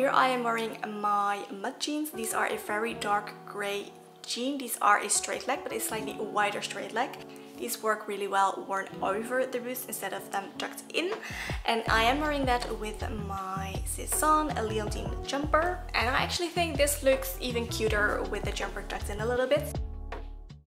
Here I am wearing my mud jeans. These are a very dark grey jean. These are a straight leg, but a slightly wider straight leg. These work really well worn over the boots instead of them tucked in. And I am wearing that with my Sézane Leontine jumper. And I actually think this looks even cuter with the jumper tucked in a little bit.